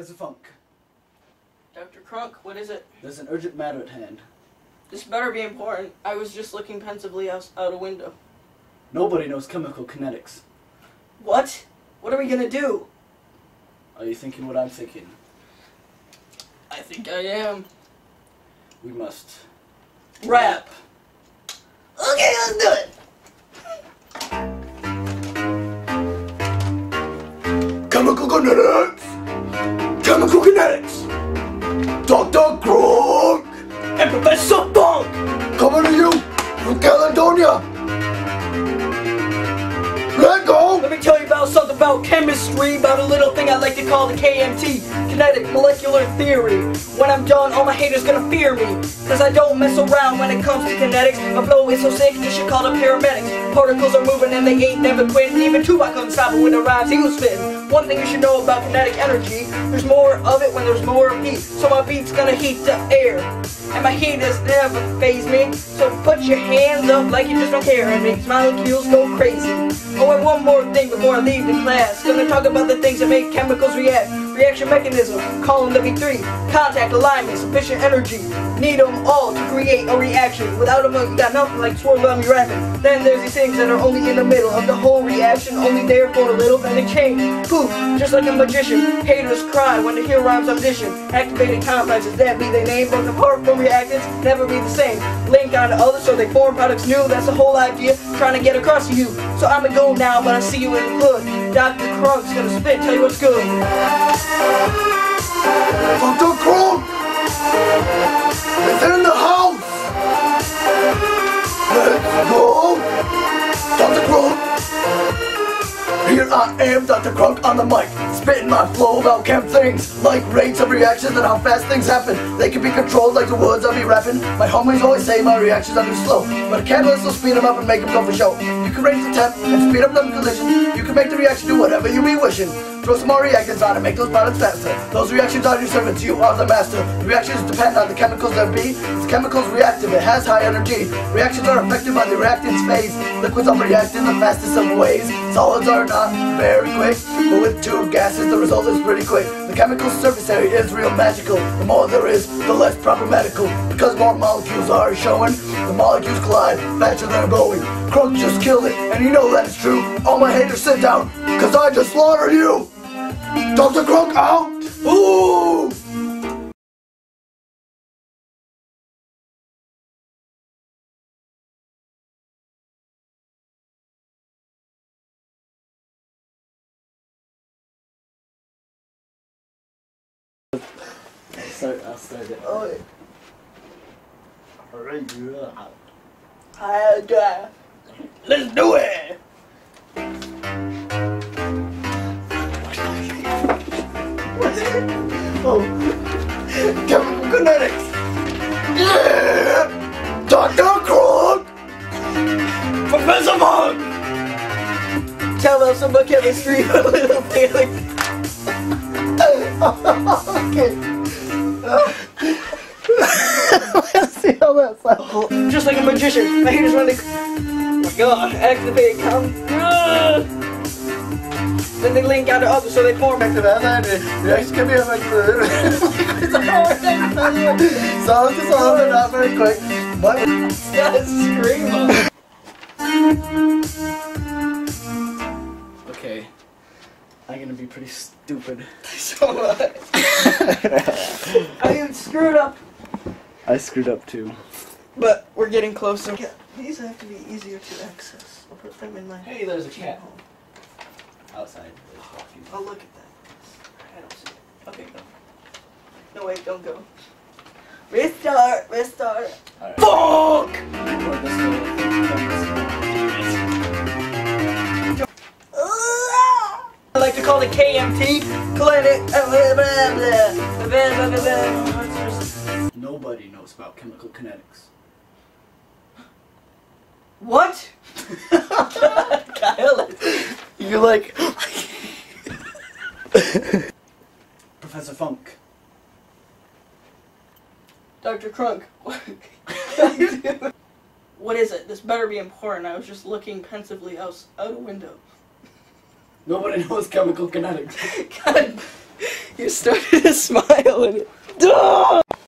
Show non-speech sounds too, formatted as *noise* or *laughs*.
Professor Funk, Dr. Krunk, what is it? there's an urgent matter at hand. This better be important. I was just looking pensively out, out a window. Nobody knows chemical kinetics. What? What are we gonna do? Are you thinking what I'm thinking? I think I am. We must. Rap. Okay, let's do it. Chemical kinetics! Chemical kinetics! Dr. Krunk! And Professor Funk! Coming to you from Caledonia! Let go! Let me tell you about something about chemistry, about a little thing I like to call the KMT, kinetic molecular theory. When I'm done, all my haters gonna fear me, cause I don't mess around when it comes to kinetics. My flow is so sick, you should call the paramedics. Particles are moving and they ain't never quitting, even Tupac stop it with the rhymes he was spitting. One thing you should know about kinetic energy, there's more of it when there's more of heat. So my beat's gonna heat the air, and my heat has never phased me. So put your hands up like you just don't care and make molecules go crazy. Oh, and one more thing before I leave the class. Gonna talk about the things that make chemicals react. Reaction mechanism, column W3, contact alignment, sufficient energy. Need them all to create a reaction. Without them, you got nothing like swirl your rapping. Then there's these things that are only in the middle of the whole reaction, only there for a little, then they change. Poof, just like a magician. Haters cry when they hear rhymes audition. Activated complexes, that be their name, but apart from reactants, never be the same. Link on to others so they form products new, that's the whole idea, trying to get across to you. So I'ma go now, but I see you in the hood. Dr. Krunk's gonna spit, tell you what's good. Dr. Krunk! It's in the house! Let's go! Dr. Krunk! Here I am, Dr. Krunk on the mic, spitting my flow about chem things, like rates of reactions and how fast things happen. They can be controlled like the words I be rapping. My homies always say my reactions are too slow, but a catalyst will speed them up and make them go for show. You can raise the temp and speed up the collision. You can make the reaction do whatever you be wishing. Throw some more reactants on and make those products faster. Those reactions are your servants, you are the master. The reactions depend on the chemicals that be. This chemical's reactive, it has high energy. Reactions are affected by the reactants phase. Liquids are reacting the fastest of ways. Solids are not very quick, but with two gases the result is pretty quick. The chemical surface area is real magical. The more there is, the less problematical. Because more molecules are showing, the molecules collide faster than glowing. Krunk just killed it, and you know that it's true. All my haters sit down, cause I just slaughtered you! Dr. Krunk out! Ooh! Start, I'll start it. Oh, Alright, yeah. Uh, I die. Let's do it! Oh. Chemical kinetics! Yeah! Dr. Krunk! Professor Monk! Tell us about chemistry, a little feeling. *laughs* okay. Let's see how that sounds. Just like a magician, my haters run the. Oh my god, activate come. Ah. Then they link out to others so they form. Back to that, and reaction can be affected. Solid to solid, not very quick. But Gotta scream. I'm gonna be pretty stupid. *laughs* So what? I am screwed up, I screwed up too. but we're getting closer. Yeah, these have to be easier to access. I'll put them in my. Hey, there's a cat. Outside. There's walking. I'll oh, look at that. I don't see it. Okay, go. No, wait, don't go. Restart, restart. Alright. Fuck! Uh, blah, blah, blah, blah. Nobody knows about chemical kinetics. What? Kyle, you're like, Professor Funk, Dr. Krunk. *laughs* what is it? This better be important. I was just looking pensively out, out a window. Nobody knows chemical kinetics. *laughs* God, You started to smile and. Duh!